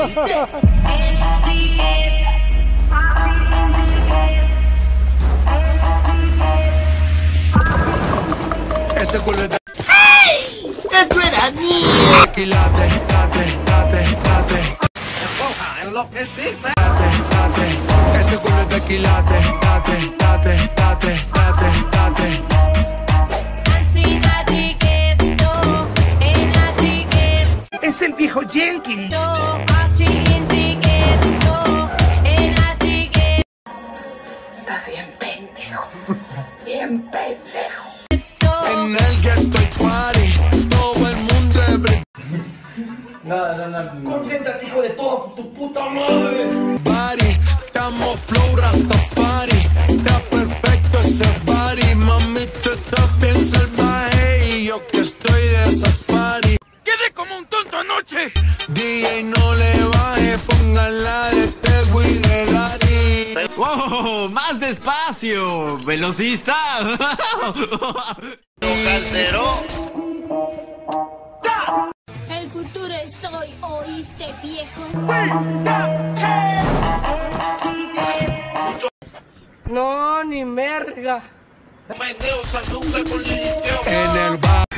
Ese culo de ¡Eso era mío! aquí late, late, late, late. Que existe. Late, late. Ese culo de aquí late, late, late, late, late, late. Pendejo. En el hay party, todo el mundo es bri- Concéntrate, hijo de toda tu puta madre. body. Estamos flow Rastafari. Tonto anoche. DJ no le baje, póngala de Tego y de Gary. ¡Wow! ¡Más despacio! ¡Velocista! El futuro es hoy, ¿oíste, viejo? No, ni merga. En el bar.